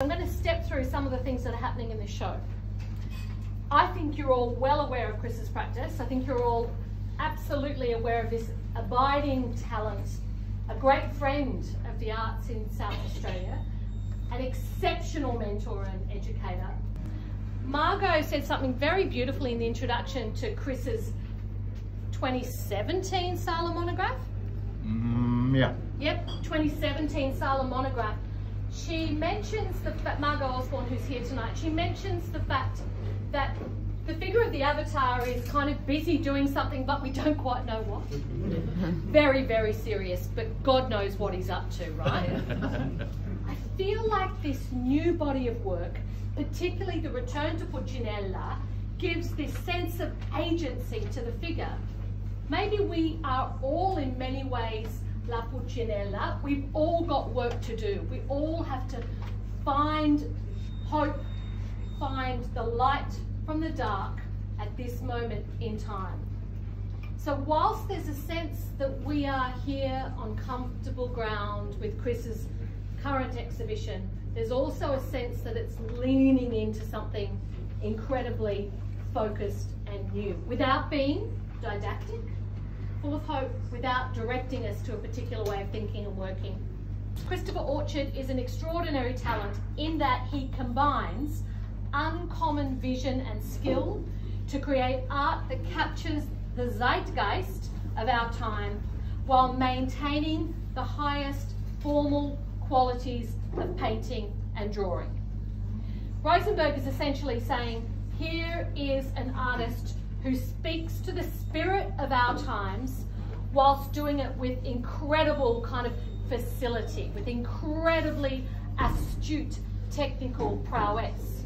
I'm going to step through some of the things that are happening in this show. I think you're all well aware of Chris's practice. I think you're all absolutely aware of this abiding talent, a great friend of the arts in South Australia, an exceptional mentor and educator. Margot said something very beautifully in the introduction to Chris's 2017 Sala monograph. Mm, yeah. Yep, 2017 Sala monograph. She mentions the fact, Margot Osborne, who's here tonight, she mentions the fact that the figure of the avatar is kind of busy doing something, but we don't quite know what. very, very serious, but God knows what he's up to, right? I feel like this new body of work, particularly the return to Pulcinella, gives this sense of agency to the figure. Maybe we are all in many ways La Pulcinella. We've all got work to do. We all have to find hope, find the light from the dark at this moment in time. So whilst there's a sense that we are here on comfortable ground with Chris's current exhibition, there's also a sense that it's leaning into something incredibly focused and new without being didactic, full of hope, without directing us to a particular way of thinking and working. Christopher Orchard is an extraordinary talent in that he combines uncommon vision and skill to create art that captures the zeitgeist of our time while maintaining the highest formal qualities of painting and drawing. Reisenberg is essentially saying, here is an artist who speaks to the spirit of our times whilst doing it with incredible kind of facility, with incredibly astute technical prowess.